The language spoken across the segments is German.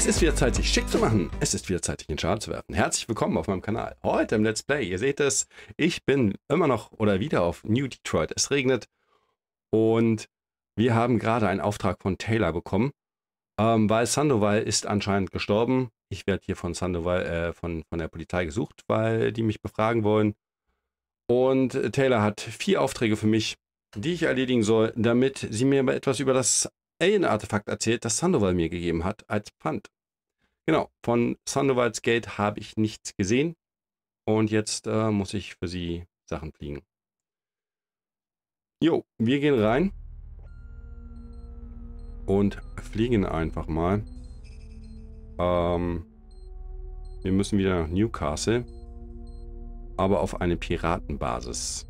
Es ist wieder Zeit, sich schick zu machen. Es ist wieder Zeit, sich in den Schaden zu werfen. Herzlich willkommen auf meinem Kanal. Heute im Let's Play. Ihr seht es, ich bin immer noch oder wieder auf New Detroit. Es regnet und wir haben gerade einen Auftrag von Taylor bekommen, ähm, weil Sandoval ist anscheinend gestorben. Ich werde hier von Sandoval, äh, von, von der Polizei gesucht, weil die mich befragen wollen. Und Taylor hat vier Aufträge für mich, die ich erledigen soll, damit sie mir etwas über das Alien-Artefakt erzählt, das Sandoval mir gegeben hat als Pfand. Genau, von Sandovals Gate habe ich nichts gesehen. Und jetzt äh, muss ich für sie Sachen fliegen. Jo, wir gehen rein. Und fliegen einfach mal. Ähm, wir müssen wieder nach Newcastle. Aber auf eine Piratenbasis.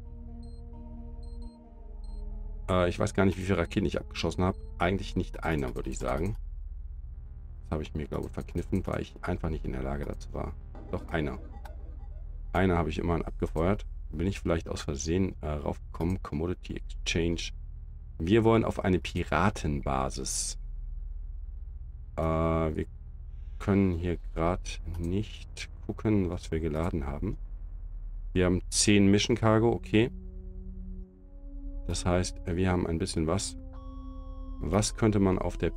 Äh, ich weiß gar nicht, wie viele Raketen ich abgeschossen habe. Eigentlich nicht einer, würde ich sagen. Habe ich mir, glaube ich, verkniffen, weil ich einfach nicht in der Lage dazu war. Doch einer. Einer habe ich immerhin abgefeuert. Bin ich vielleicht aus Versehen äh, raufgekommen. Commodity Exchange. Wir wollen auf eine Piratenbasis. Äh, wir können hier gerade nicht gucken, was wir geladen haben. Wir haben 10 Mission Cargo, okay. Das heißt, wir haben ein bisschen was. Was könnte man auf der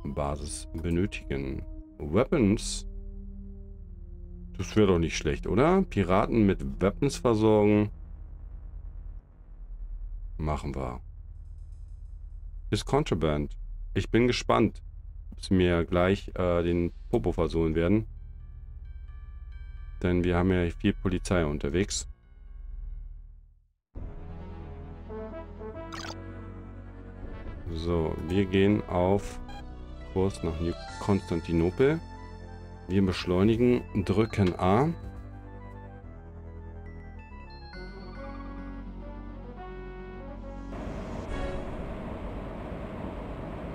Piratenbasis benötigen? Weapons? Das wäre doch nicht schlecht, oder? Piraten mit Weapons versorgen. Machen wir. Ist Contraband. Ich bin gespannt, ob sie mir gleich äh, den Popo versohlen werden. Denn wir haben ja viel Polizei unterwegs. So, wir gehen auf Kurs nach Konstantinopel. Wir beschleunigen, drücken A.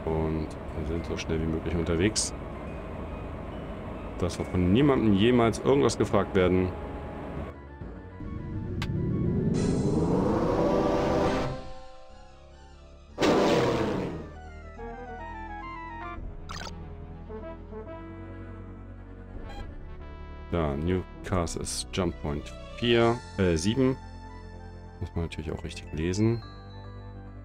Und sind so schnell wie möglich unterwegs. Dass wir von niemandem jemals irgendwas gefragt werden. Da, Newcastle ist Jump Point 4, äh, 7. Muss man natürlich auch richtig lesen.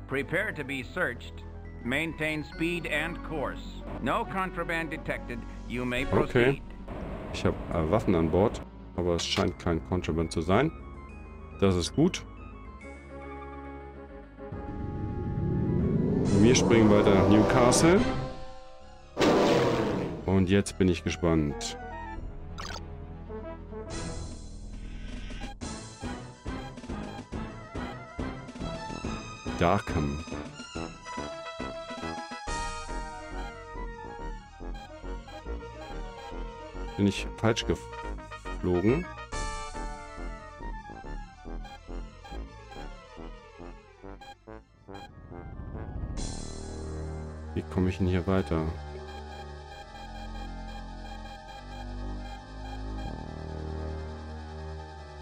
Prepare to be searched. Maintain speed and course. No contraband detected. You may proceed. Okay. Ich habe äh, Waffen an Bord, aber es scheint kein Contraband zu sein. Das ist gut. Wir springen weiter nach Newcastle. Und jetzt bin ich gespannt. Darkham. Bin ich falsch geflogen? Wie komme ich denn hier weiter?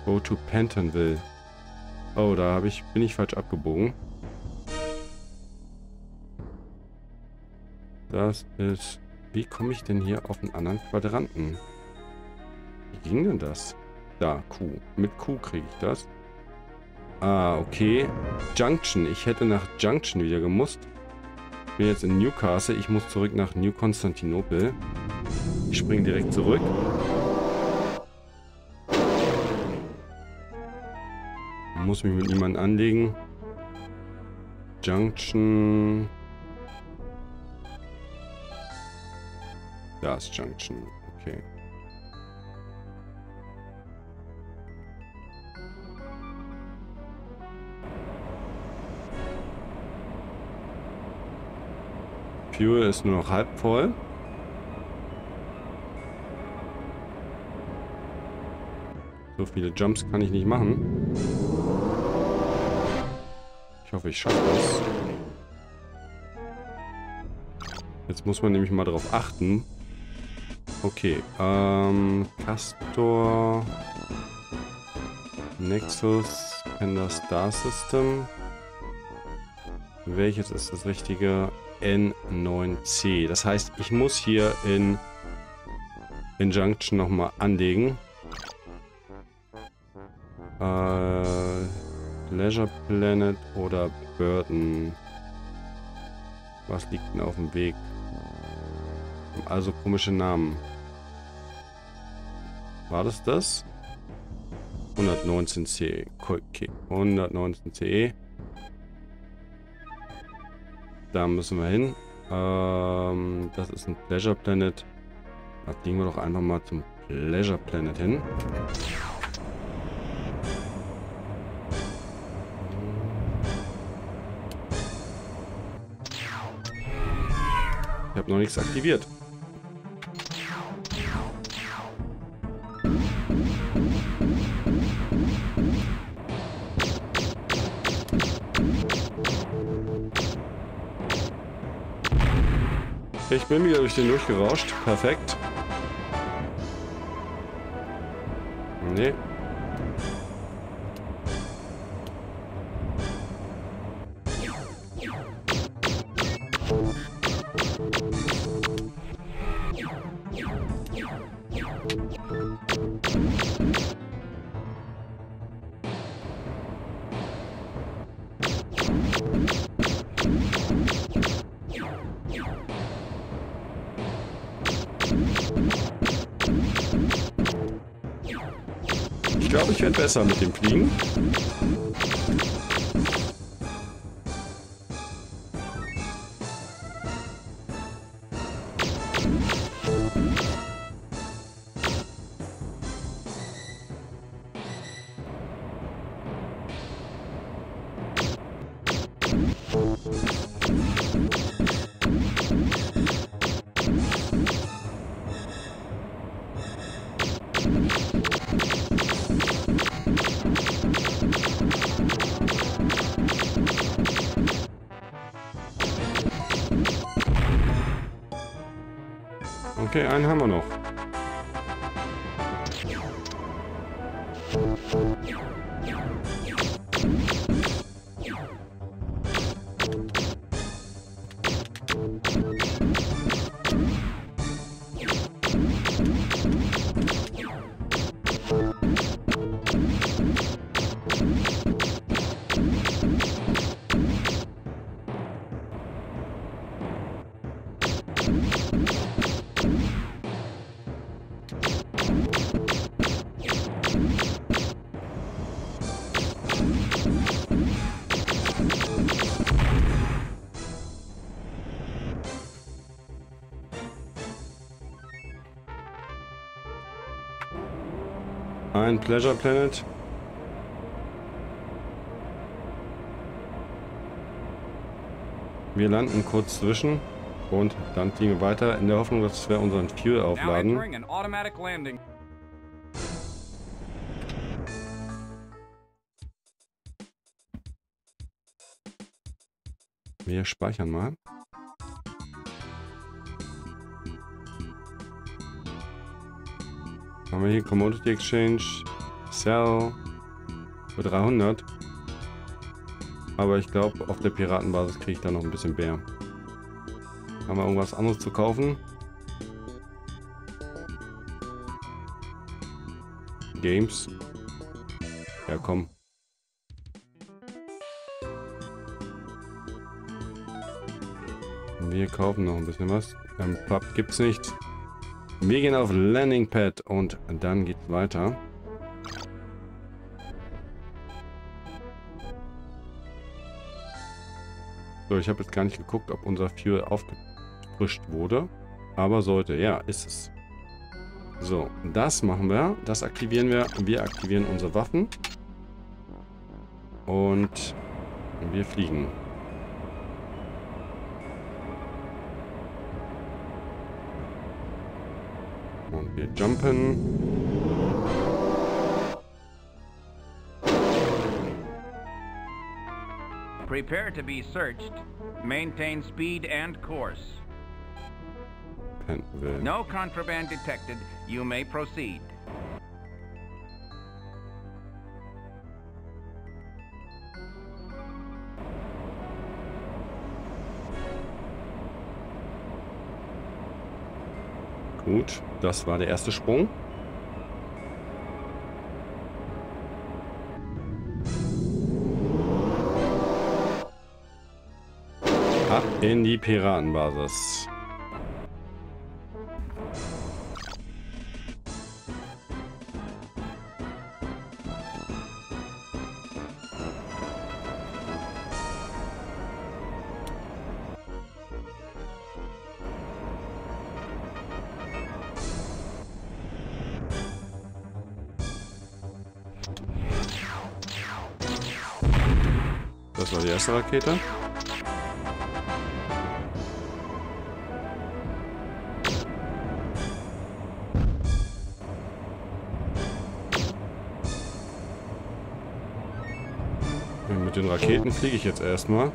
Go to Pentonville. Oh, da ich bin ich falsch abgebogen. Das ist... Wie komme ich denn hier auf einen anderen Quadranten? Wie ging denn das? Da, Q. Mit Q kriege ich das. Ah, okay. Junction. Ich hätte nach Junction wieder gemusst. Ich bin jetzt in Newcastle. Ich muss zurück nach New Konstantinopel. Ich springe direkt zurück. Muss mich mit jemandem anlegen. Junction... Da Junction. Okay. Fuel ist nur noch halb voll. So viele Jumps kann ich nicht machen. Ich hoffe, ich schaffe das. Jetzt muss man nämlich mal darauf achten, Okay, ähm, Castor, Nexus, Panda Star System. Welches ist das richtige? N9C. Das heißt, ich muss hier in, in Junction nochmal anlegen. Äh, Leisure Planet oder Burton. Was liegt denn auf dem Weg? Also komische Namen. War das das? 119C. Okay, 119C. Da müssen wir hin. Ähm, das ist ein Pleasure Planet. Da fliegen wir doch einfach mal zum Pleasure Planet hin. Ich habe noch nichts aktiviert. Bin wieder durch den durchgerauscht. Perfekt. Nee. Glaube, ich werde besser mit dem Fliegen. Einen haben wir noch. Ein Pleasure Planet. Wir landen kurz zwischen und dann fliegen wir weiter in der Hoffnung, dass wir unseren Fuel aufladen. Wir speichern mal. Haben wir hier Commodity Exchange, Sell für 300. Aber ich glaube, auf der Piratenbasis kriege ich da noch ein bisschen mehr. Haben wir irgendwas anderes zu kaufen? Games. Ja, komm. Wir kaufen noch ein bisschen was. Im Pub gibt's nicht. Wir gehen auf Landing Pad und dann geht's weiter. So, ich habe jetzt gar nicht geguckt, ob unser Fuel aufgefrischt wurde. Aber sollte, ja, ist es. So, das machen wir. Das aktivieren wir. Wir aktivieren unsere Waffen. Und wir fliegen. You're jumping. Prepare to be searched. Maintain speed and course. No contraband detected. You may proceed. Gut. Das war der erste Sprung. Ab in die Piratenbasis. Rakete. Mit den Raketen fliege ich jetzt erstmal.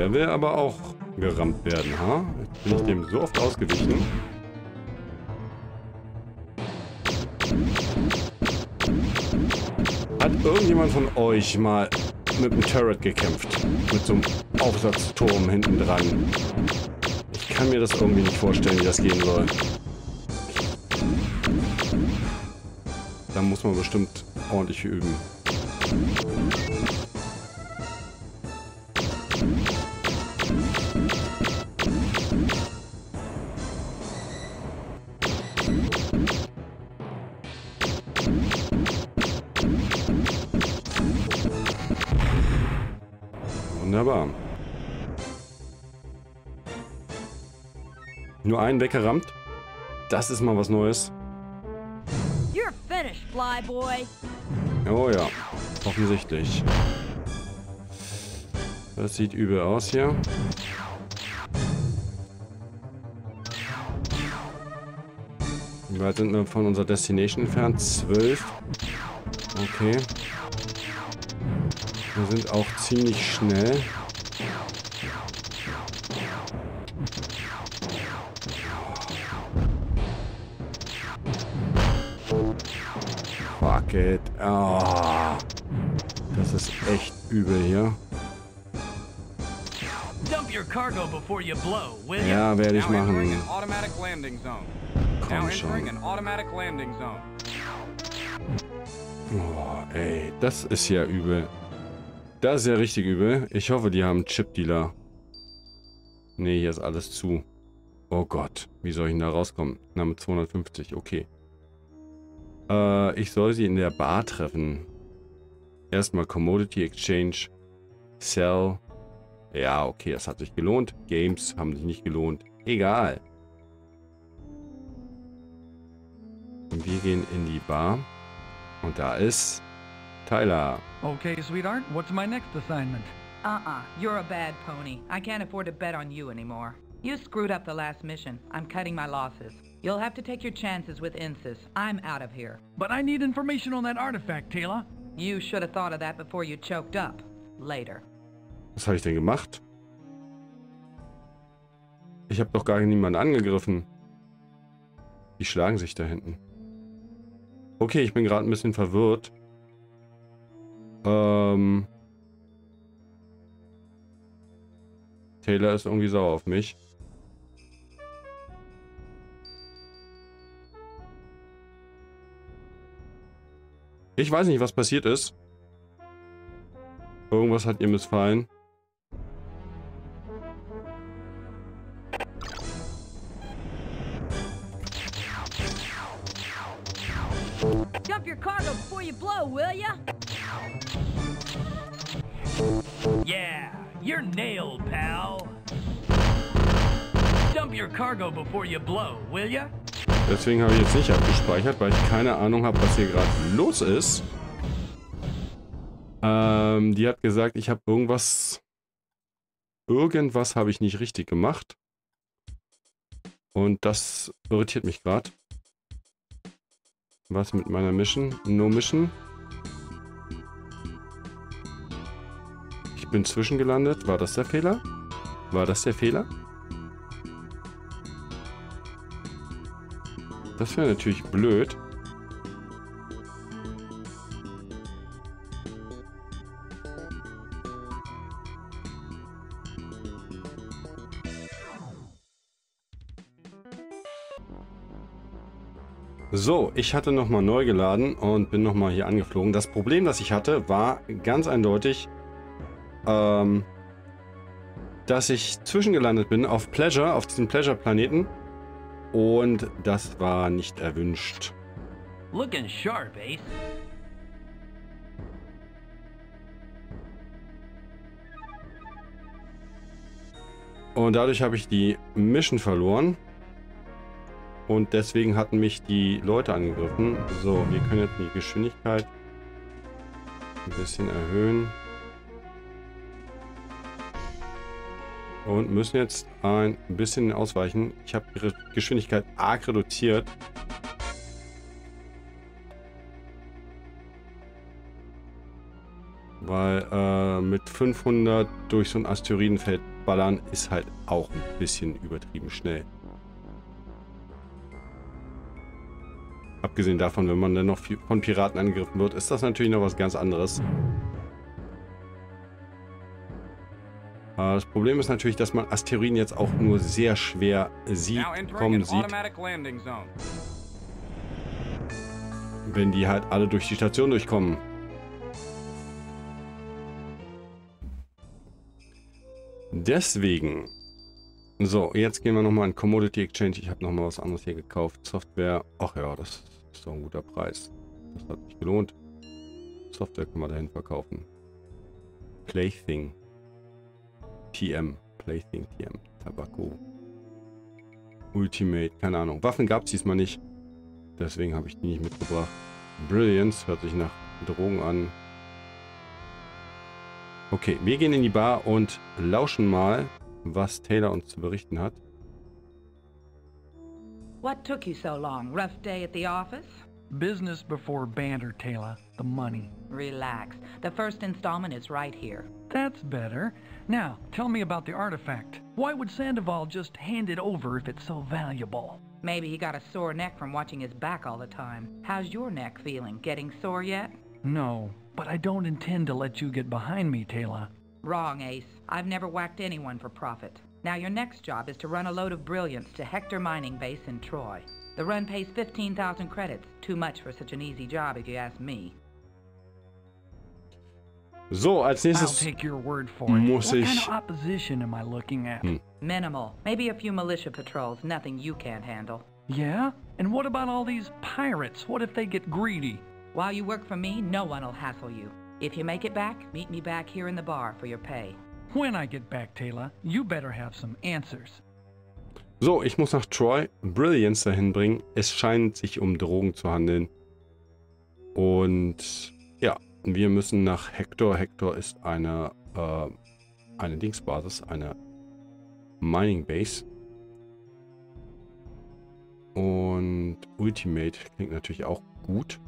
Der will aber auch gerammt werden, ha? Jetzt bin ich dem so oft ausgewichen. Hat irgendjemand von euch mal mit einem Turret gekämpft? Mit so einem Aufsatzturm hinten dran? Ich kann mir das irgendwie nicht vorstellen, wie das gehen soll. Da muss man bestimmt ordentlich üben. Nur einen weggerammt. Das ist mal was Neues. You're finished, Flyboy! Oh ja, offensichtlich. Das sieht übel aus hier. Wie weit sind wir von unserer Destination entfernt? Zwölf. Okay. Wir sind auch ziemlich schnell. Fuck it. Ah. Das ist echt übel hier. Dump your cargo before you blow, will ya? Ja, werde ich machen. an automatic landing zone. Now Komm schon. Oh, ey, das ist ja übel. Das ist ja richtig übel. Ich hoffe, die haben Chip-Dealer. Nee, hier ist alles zu. Oh Gott, wie soll ich denn da rauskommen? Na, mit 250, okay. Äh, ich soll sie in der Bar treffen. Erstmal Commodity Exchange. Sell. Ja, okay, das hat sich gelohnt. Games haben sich nicht gelohnt. Egal. Wir gehen in die Bar. Und da ist Tyler. Okay, sweetheart, what's my next assignment? Uh-uh. You're a bad pony. I can't afford to bet on you anymore. You screwed up the last mission. I'm cutting my losses. You'll have to take your chances with Insys. I'm out of here. But I need information on that artifact, Taylor. You should have thought of that before you choked up. Later. Was habe ich denn gemacht? Ich habe doch gar niemanden angegriffen. Die schlagen sich da hinten. Okay, ich bin gerade ein bisschen verwirrt. Ähm. Taylor ist irgendwie sauer auf mich. Ich weiß nicht, was passiert ist. Irgendwas hat ihr missfallen. Dump your cargo before you blow, will ya? Yeah, you're nailed, pal. Dump your cargo before you blow, will ya? Deswegen habe ich jetzt nicht abgespeichert, weil ich keine Ahnung habe, was hier gerade los ist. Ähm, die hat gesagt, ich habe irgendwas... Irgendwas habe ich nicht richtig gemacht. Und das irritiert mich gerade. Was mit meiner Mission? No Mission. Ich bin zwischengelandet. War das der Fehler? War das der Fehler? Das wäre natürlich blöd. So, ich hatte nochmal neu geladen und bin nochmal hier angeflogen. Das Problem, das ich hatte, war ganz eindeutig, ähm, dass ich zwischengelandet bin auf Pleasure, auf diesem Pleasure-Planeten. Und das war nicht erwünscht. Looking sharp, Ace. Und dadurch habe ich die Mission verloren. Und deswegen hatten mich die Leute angegriffen. So, wir können jetzt die Geschwindigkeit ein bisschen erhöhen. Und müssen jetzt ein bisschen ausweichen. Ich habe ihre Geschwindigkeit arg reduziert. Weil äh, mit 500 durch so ein Asteroidenfeld ballern ist halt auch ein bisschen übertrieben schnell. Abgesehen davon, wenn man dann noch von Piraten angegriffen wird, ist das natürlich noch was ganz anderes. Das Problem ist natürlich, dass man Asteroiden jetzt auch nur sehr schwer sieht, kommen sieht. Wenn die halt alle durch die Station durchkommen. Deswegen. So, jetzt gehen wir nochmal in Commodity Exchange. Ich habe nochmal was anderes hier gekauft. Software. Ach ja, das ist doch ein guter Preis. Das hat sich gelohnt. Software können wir dahin verkaufen. Plaything. TM. Plaything TM. Tabako. Ultimate. Keine Ahnung. Waffen gab es diesmal nicht. Deswegen habe ich die nicht mitgebracht. Brilliance. Hört sich nach Drogen an. Okay, wir gehen in die Bar und lauschen mal, was Taylor uns zu berichten hat. What took you so long? Rough day at the office? Business before banter, Taylor. The money. Relax. The first installment is right here. That's better. Now, tell me about the artifact. Why would Sandoval just hand it over if it's so valuable? Maybe he got a sore neck from watching his back all the time. How's your neck feeling? Getting sore yet? No, but I don't intend to let you get behind me, Taylor. Wrong, Ace. I've never whacked anyone for profit. Now your next job is to run a load of brilliance to Hector Mining Base in Troy. The run pays 15,000 credits. Too much for such an easy job if you ask me. So, als I'll take your word for it. muss what kind of opposition am I looking at? Hmm. Minimal. Maybe a few militia patrols. Nothing you can't handle. Yeah? And what about all these pirates? What if they get greedy? While you work for me, no one will hassle you. If you make it back, meet me back here in the bar for your pay. When I get back, Taylor, you better have some answers. So, ich muss nach Troy Brilliance dahin bringen. Es scheint sich um Drogen zu handeln. Und ja, wir müssen nach Hector. Hector ist eine, äh, eine Dingsbasis, eine Mining Base. Und Ultimate klingt natürlich auch gut.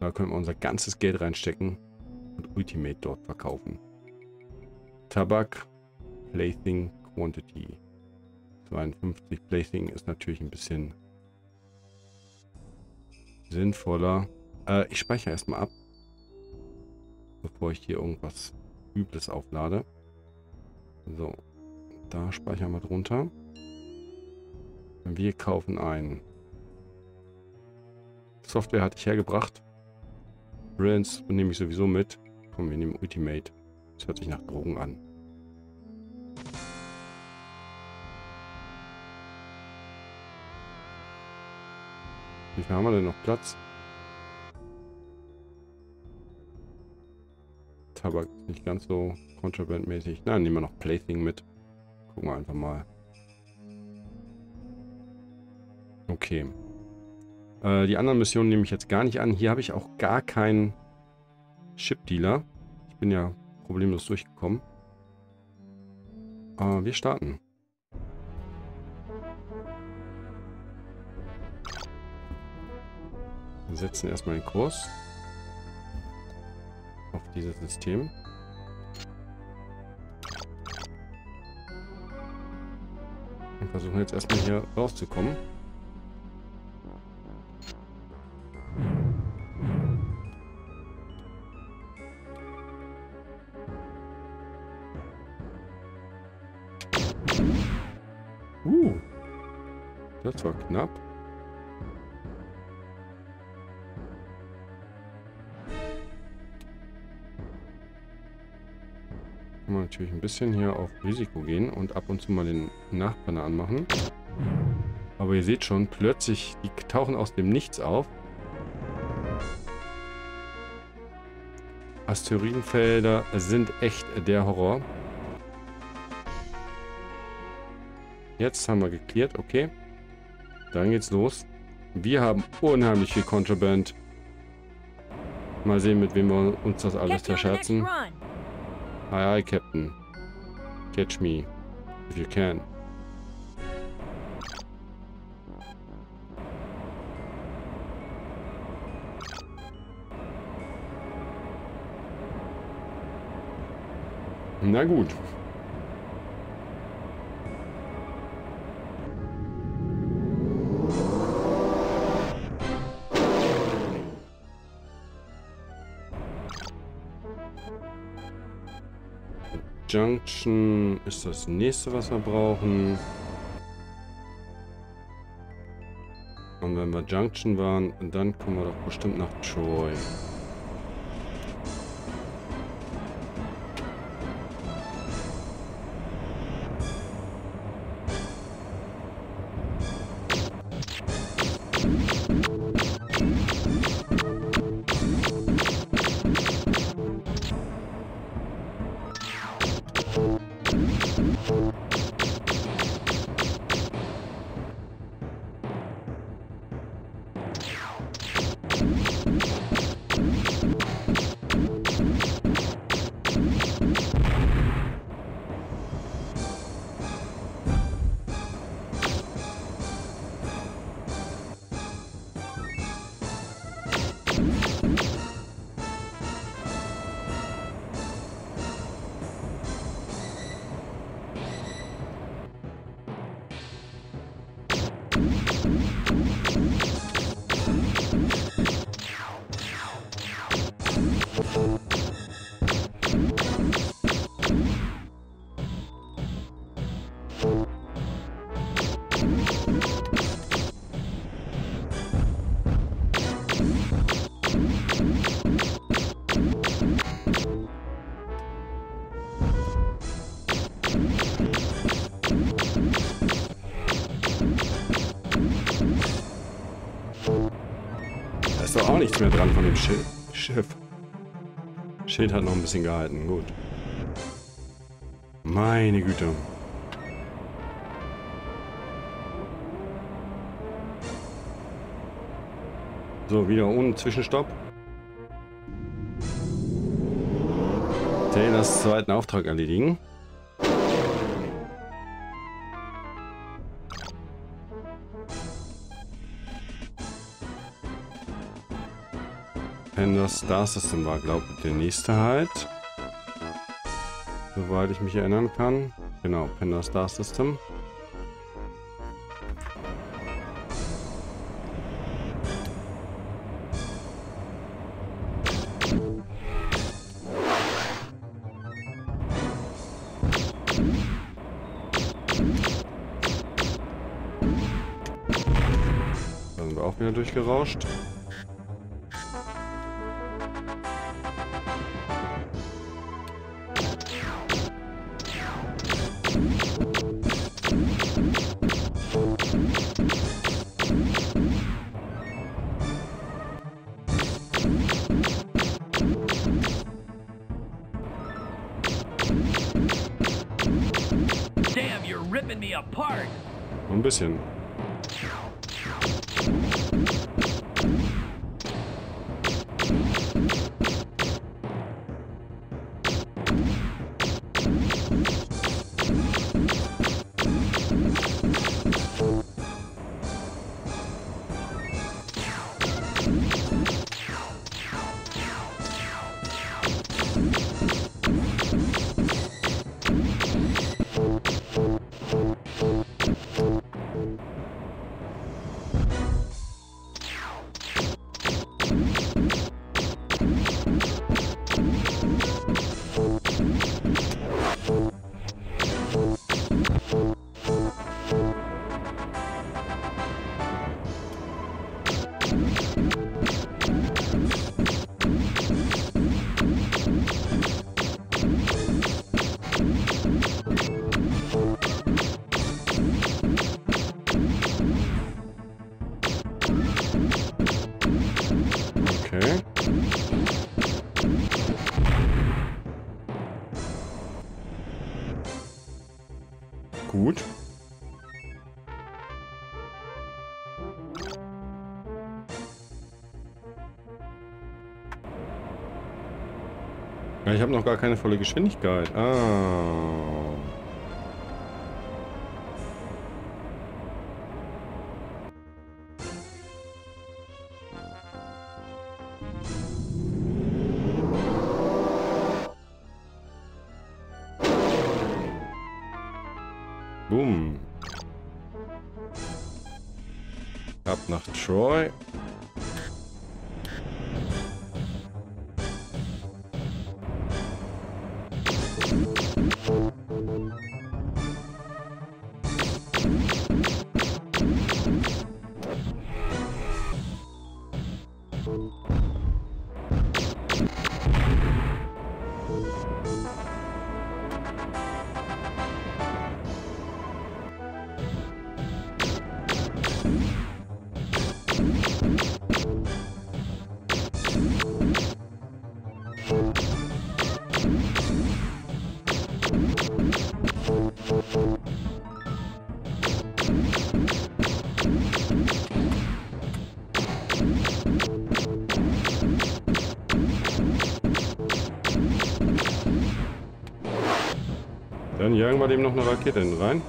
Da können wir unser ganzes Geld reinstecken und Ultimate dort verkaufen. Tabak, Plaything, Quantity. 52 Plaything ist natürlich ein bisschen sinnvoller. Äh, ich speichere erstmal ab, bevor ich hier irgendwas Übles auflade. So, da speichern wir drunter. Wir kaufen ein. Software hatte ich hergebracht. Brilliance nehme ich sowieso mit. Komm, wir nehmen Ultimate. Das hört sich nach Drogen an. Wie viel haben wir denn noch Platz? Tabak nicht ganz so kontrabandmäßig. Nein, nehmen wir noch Plaything mit. Gucken wir einfach mal. Okay. Äh, die anderen Missionen nehme ich jetzt gar nicht an. Hier habe ich auch gar keinen Ship-Dealer. Ich bin ja problemlos durchgekommen. Äh, wir starten. Wir setzen erstmal den Kurs auf dieses System. Und versuchen jetzt erstmal hier rauszukommen. Uh, das war knapp. Natürlich ein bisschen hier auf Risiko gehen und ab und zu mal den Nachbrenner anmachen. Aber ihr seht schon, plötzlich, die tauchen aus dem Nichts auf. Asteroidenfelder sind echt der Horror. Jetzt haben wir geklärt, okay. Dann geht's los. Wir haben unheimlich viel Contraband. Mal sehen, mit wem wir uns das alles verscherzen. Aye, aye, Captain. Catch me. If you can. Na gut. Junction ist das nächste, was wir brauchen. Und wenn wir Junction waren, dann kommen wir doch bestimmt nach Troy. Nichts mehr dran von dem Schiff. Schiff. Schild hat noch ein bisschen gehalten. Gut. Meine Güte. So, wieder ohne Zwischenstopp. Taylors zweiten Auftrag erledigen. Panda Star System war, glaube ich, der nächste halt. Soweit ich mich erinnern kann. Genau, Panda Star System. Da sind wir auch wieder durchgerauscht. Bisschen. Ich habe noch gar keine volle Geschwindigkeit. Ah. Dann jagen wir dem noch eine Rakete hin rein.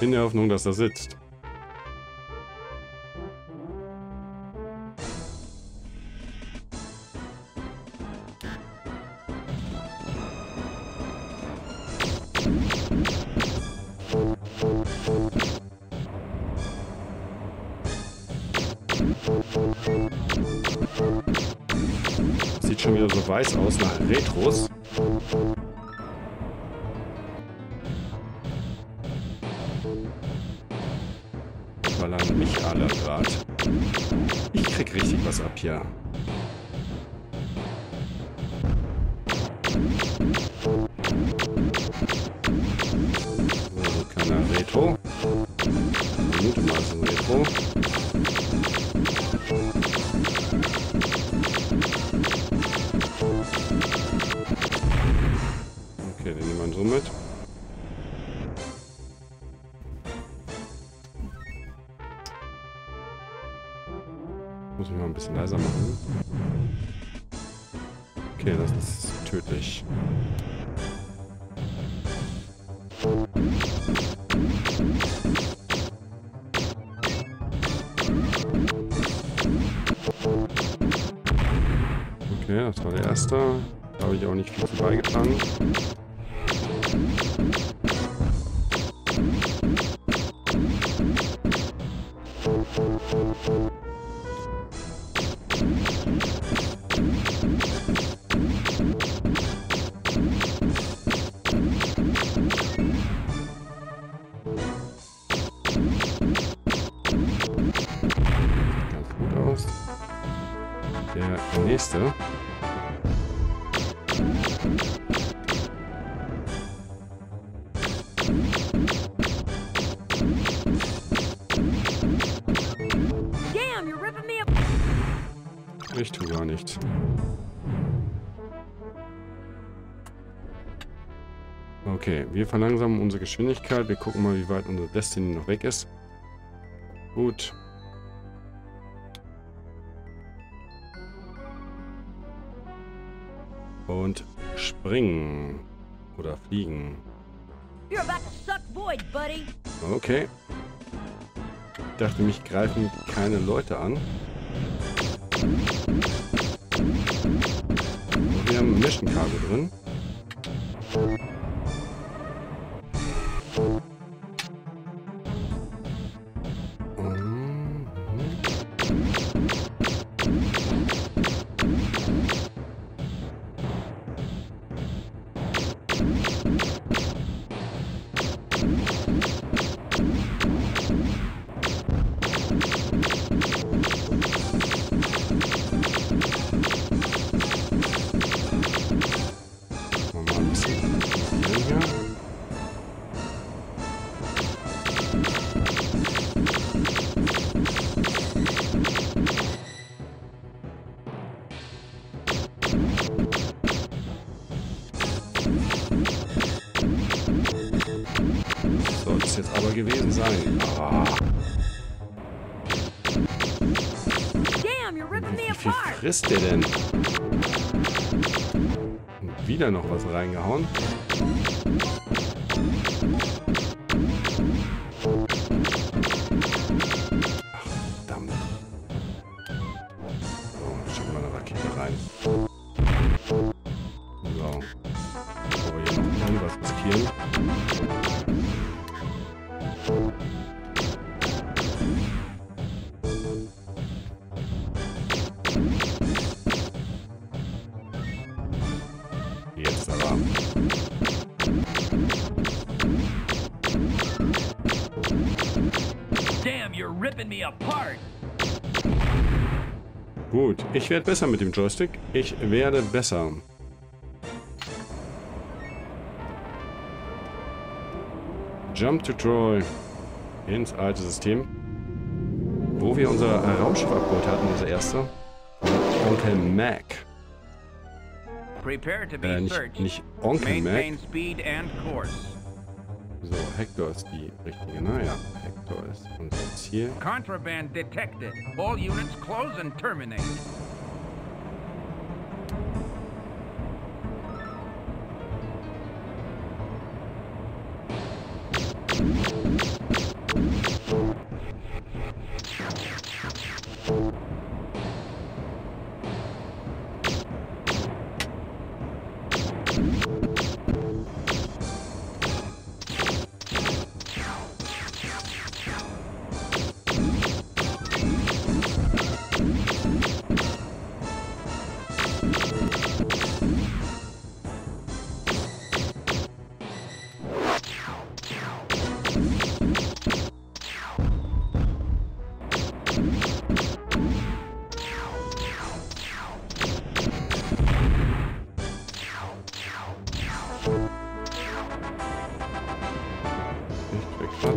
In der Hoffnung, dass er sitzt. Ballern mich alle grad. Ich krieg richtig was ab hier. Erste. Da habe ich auch nicht viel zu beigetragen. Der nächste. Nichts. Okay, wir verlangsamen unsere Geschwindigkeit. Wir gucken mal, wie weit unser Destiny noch weg ist. Gut. Und springen. Oder fliegen. Okay. Ich dachte, mich greifen keine Leute an. Haben Mission Cargo drin. Frisst der denn? Wieder noch was reingehauen. Ich werde besser mit dem Joystick. Ich werde besser. Jump to Troy. Ins alte System. Wo wir unser Raumschiff abgeholt hatten, unser erster. Onkel Mac. Prepare to be Äh, nicht, searched. nicht Onkel Mac. speed and course. So, Hector ist die richtige. Naja, Hector ist unser Ziel. Contraband detected. All units close and terminate.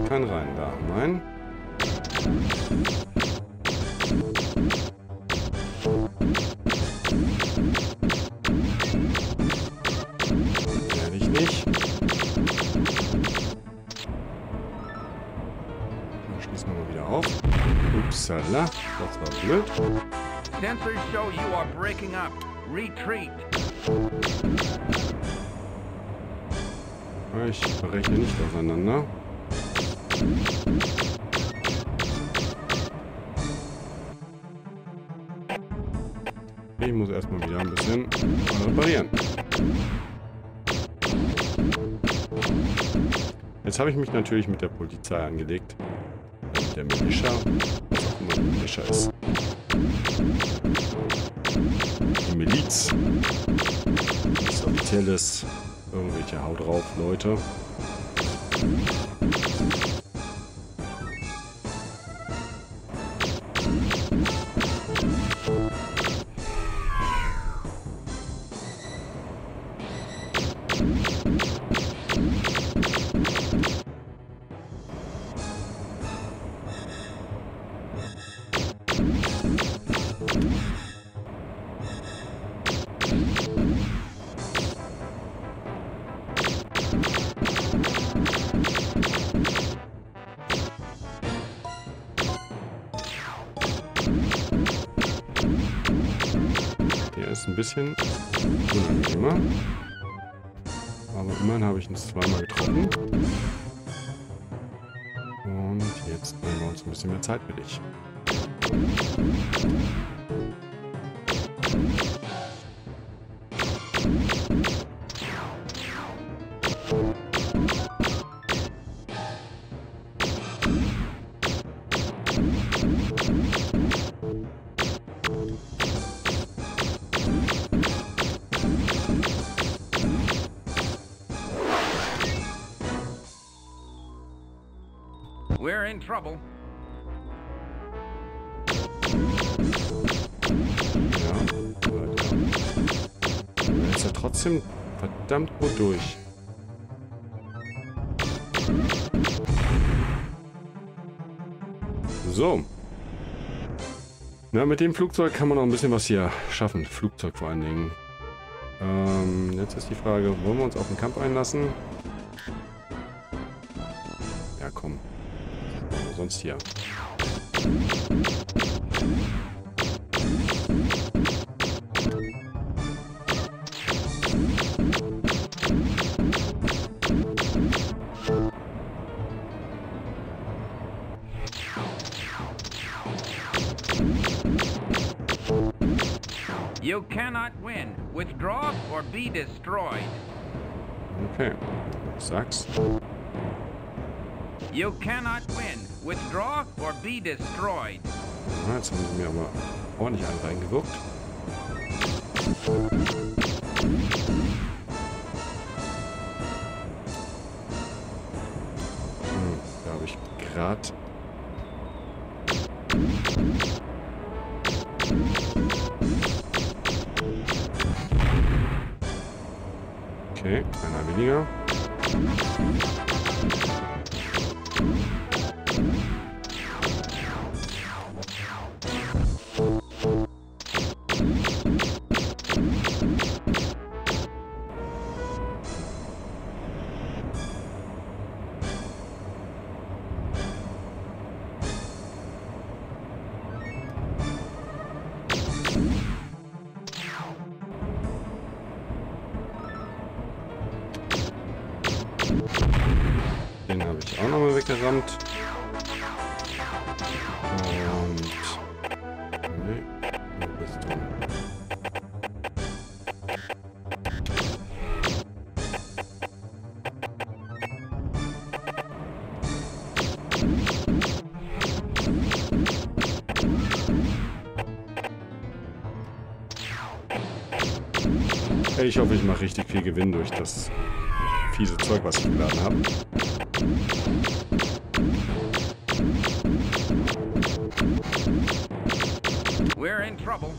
Keinen rein da. Nein. Werde ich nicht. Dann schließen wir mal wieder auf. Upsala, das war blöd. Sensors show you are breaking up. Retreat. Ich breche nicht auseinander. Jetzt habe ich mich natürlich mit der Polizei angelegt. Mit der Militia. Was auch immer die Militia ist. Die Miliz. Offizielles. Irgendwelche Haut drauf, Leute. Bisschen unangenehmer. Aber immerhin habe ich ihn zweimal getroffen. Und jetzt nehmen wir uns ein bisschen mehr Zeit für dich. Trouble. Ja, ist ja trotzdem verdammt gut durch. So. Na, mit dem Flugzeug kann man noch ein bisschen was hier schaffen. Flugzeug vor allen Dingen. Ähm, jetzt ist die Frage, wollen wir uns auf den Kampf einlassen? hier. You cannot win. Withdraw or be destroyed. Okay. Sucks. You cannot win. Withdraw or be destroyed. Ja, jetzt haben sie mir aber ordentlich einen reingewirkt. Hm, da habe ich gerade... Ich hoffe, ich mache richtig viel Gewinn durch das fiese Zeug, was ich geladen habe. We're in trouble.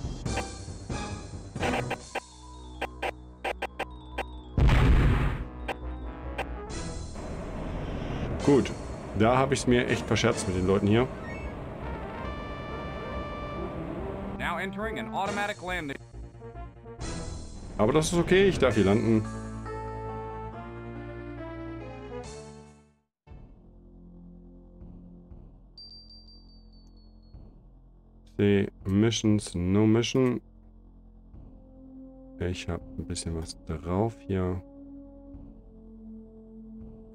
Gut, da habe ich es mir echt verscherzt mit den Leuten hier. Now entering an automatic landing. Aber das ist okay, ich darf hier landen. See, Missions, no Mission. Ich habe ein bisschen was drauf hier.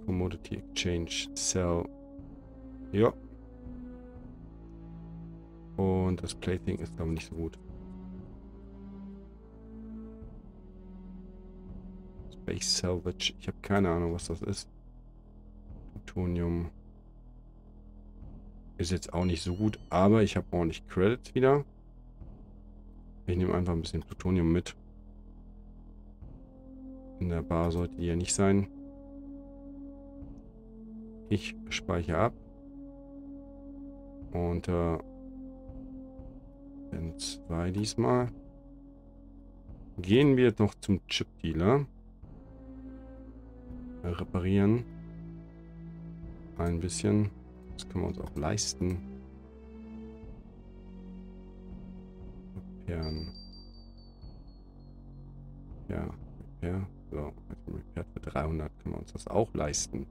Commodity Exchange, Sell. Ja. Und das Plaything ist aber nicht so gut. Space Salvage. Ich habe keine Ahnung, was das ist. Plutonium. Ist jetzt auch nicht so gut, aber ich habe ordentlich Credits wieder. Ich nehme einfach ein bisschen Plutonium mit. In der Bar sollte die ja nicht sein. Ich speichere ab. Und äh, in zwei diesmal. Gehen wir noch zum Chip-Dealer. Reparieren. Ein bisschen. Das können wir uns auch leisten. Repairen. Ja, Repair. So, Repair für 300 können wir uns das auch leisten.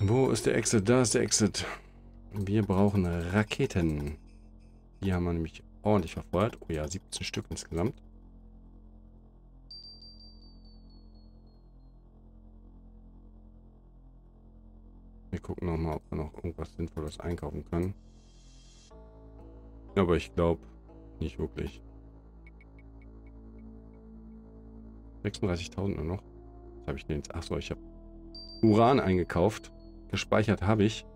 Wo ist der Exit? Da ist der Exit. Wir brauchen Raketen. Die haben wir nämlich ordentlich verfeuert. Oh ja, 17 Stück insgesamt. Wir gucken nochmal, ob wir noch irgendwas Sinnvolles einkaufen können. Aber ich glaube nicht wirklich. 36.000 nur noch. Was habe ich denn jetzt? Achso, ich habe Uran eingekauft. Gespeichert habe ich.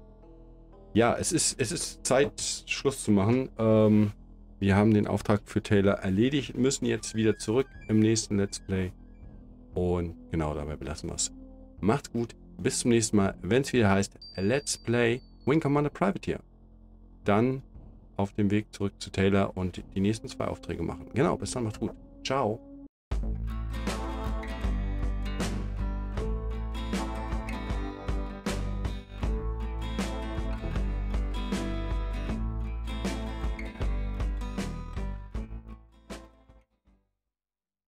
Ja, es ist, es ist Zeit, Schluss zu machen. Ähm, wir haben den Auftrag für Taylor erledigt, müssen jetzt wieder zurück im nächsten Let's Play. Und genau dabei belassen wir es. Macht's gut, bis zum nächsten Mal, wenn es wieder heißt Let's Play Wing Commander Privateer. Dann auf dem Weg zurück zu Taylor und die nächsten zwei Aufträge machen. Genau, bis dann, macht's gut. Ciao.